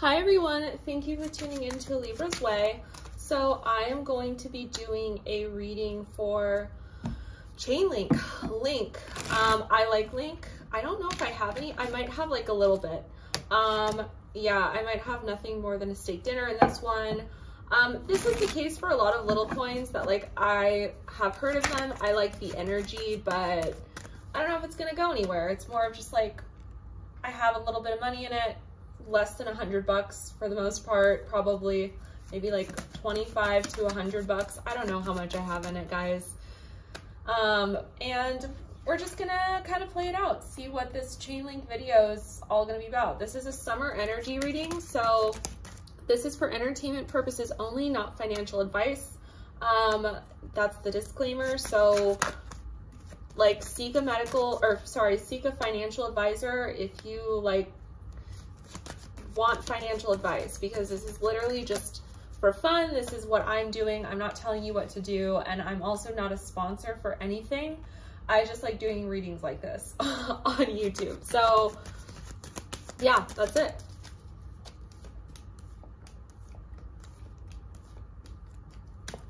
Hi everyone, thank you for tuning in to Libra's Way. So I am going to be doing a reading for Chainlink, Link. Um, I like Link. I don't know if I have any. I might have like a little bit. Um, yeah, I might have nothing more than a steak dinner in this one. Um, this is the case for a lot of little coins that like I have heard of them. I like the energy, but I don't know if it's gonna go anywhere. It's more of just like I have a little bit of money in it less than a hundred bucks for the most part, probably maybe like 25 to a hundred bucks. I don't know how much I have in it, guys. Um, and we're just gonna kind of play it out, see what this chain link video is all gonna be about. This is a summer energy reading, so this is for entertainment purposes only, not financial advice. Um, that's the disclaimer. So like seek a medical or sorry, seek a financial advisor if you like want financial advice because this is literally just for fun. This is what I'm doing. I'm not telling you what to do. And I'm also not a sponsor for anything. I just like doing readings like this on YouTube. So yeah, that's it.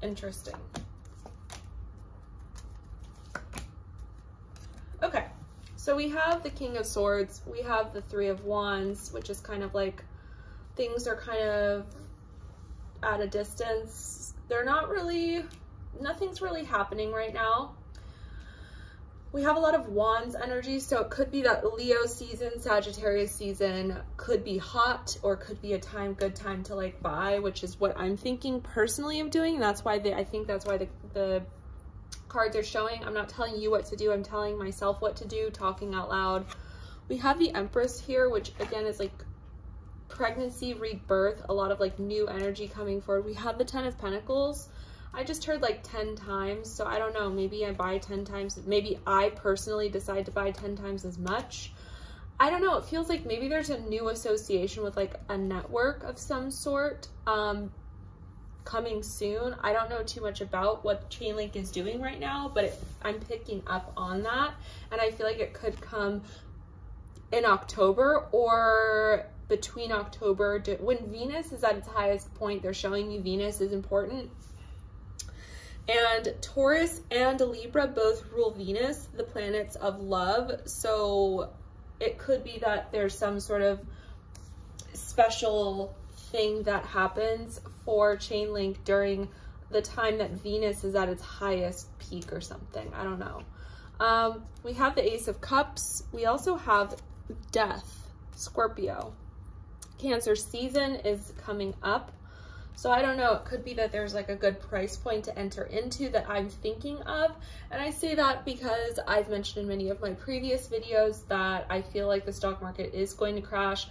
Interesting. Okay. So we have the King of Swords, we have the Three of Wands, which is kind of like things are kind of at a distance. They're not really, nothing's really happening right now. We have a lot of Wands energy, so it could be that Leo season, Sagittarius season could be hot or could be a time, good time to like buy, which is what I'm thinking personally of doing. That's why they, I think that's why the, the cards are showing. I'm not telling you what to do. I'm telling myself what to do, talking out loud. We have the Empress here, which again is like pregnancy, rebirth, a lot of like new energy coming forward. We have the Ten of Pentacles. I just heard like 10 times, so I don't know, maybe I buy 10 times, maybe I personally decide to buy 10 times as much. I don't know, it feels like maybe there's a new association with like a network of some sort. Um, coming soon. I don't know too much about what Chainlink is doing right now, but it, I'm picking up on that. And I feel like it could come in October or between October to, when Venus is at its highest point, they're showing you Venus is important. And Taurus and Libra both rule Venus, the planets of love. So it could be that there's some sort of special thing that happens for chain link during the time that Venus is at its highest peak or something. I don't know. Um, we have the Ace of Cups. We also have Death, Scorpio. Cancer season is coming up. So I don't know, it could be that there's like a good price point to enter into that I'm thinking of. And I say that because I've mentioned in many of my previous videos that I feel like the stock market is going to crash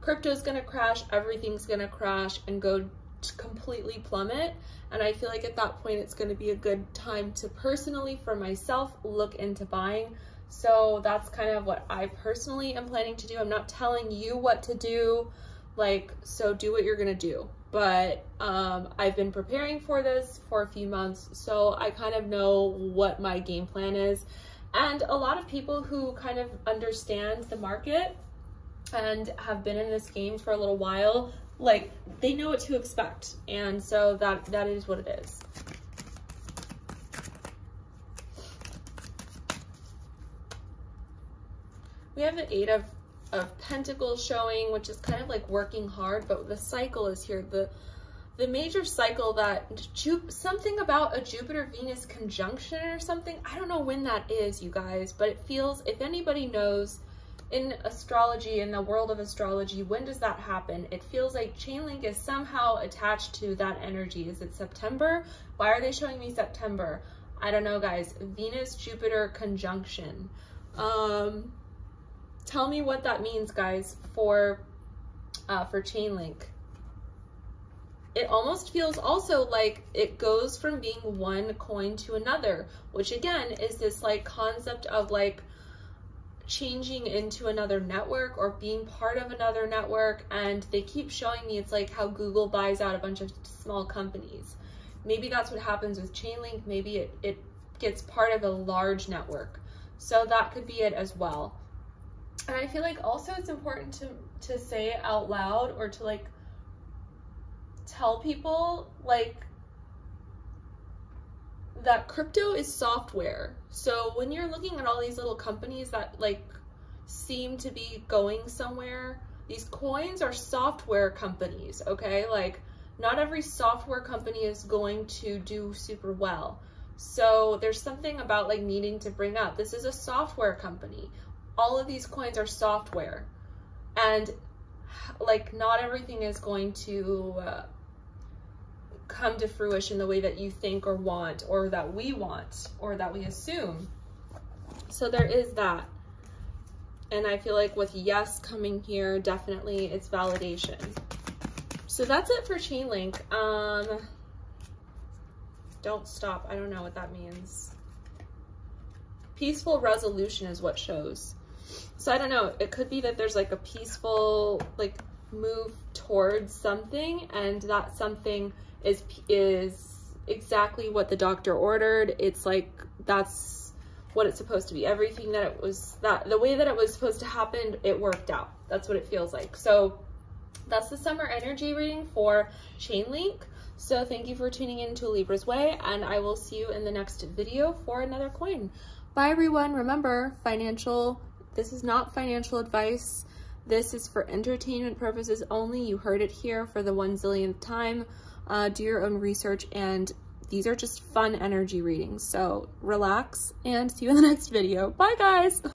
crypto's gonna crash, everything's gonna crash and go completely plummet. And I feel like at that point, it's gonna be a good time to personally, for myself, look into buying. So that's kind of what I personally am planning to do. I'm not telling you what to do, like, so do what you're gonna do. But um, I've been preparing for this for a few months, so I kind of know what my game plan is. And a lot of people who kind of understand the market and have been in this game for a little while, like they know what to expect. And so that that is what it is. We have the eight of, of pentacles showing, which is kind of like working hard, but the cycle is here. The the major cycle that something about a Jupiter Venus conjunction or something. I don't know when that is, you guys, but it feels if anybody knows in astrology, in the world of astrology, when does that happen? It feels like Chainlink is somehow attached to that energy. Is it September? Why are they showing me September? I don't know, guys. Venus-Jupiter conjunction. Um, tell me what that means, guys, for, uh, for Chainlink. It almost feels also like it goes from being one coin to another, which again is this like concept of like changing into another network or being part of another network and they keep showing me it's like how Google buys out a bunch of small companies. Maybe that's what happens with Chainlink. Maybe it, it gets part of a large network. So that could be it as well. And I feel like also it's important to to say out loud or to like tell people like that crypto is software. So when you're looking at all these little companies that like seem to be going somewhere, these coins are software companies, okay? Like not every software company is going to do super well. So there's something about like needing to bring up, this is a software company. All of these coins are software and like not everything is going to uh, come to fruition the way that you think or want or that we want or that we assume. So there is that. And I feel like with yes coming here, definitely it's validation. So that's it for Chainlink. Um, don't stop. I don't know what that means. Peaceful resolution is what shows. So I don't know. It could be that there's like a peaceful like move towards something and that something is is exactly what the doctor ordered. It's like that's what it's supposed to be. Everything that it was that the way that it was supposed to happen, it worked out. That's what it feels like. So that's the summer energy reading for chain link So thank you for tuning in to Libra's Way and I will see you in the next video for another coin. Bye everyone. Remember, financial, this is not financial advice. This is for entertainment purposes only. You heard it here for the one zillionth time uh, do your own research and these are just fun energy readings. So relax and see you in the next video. Bye guys.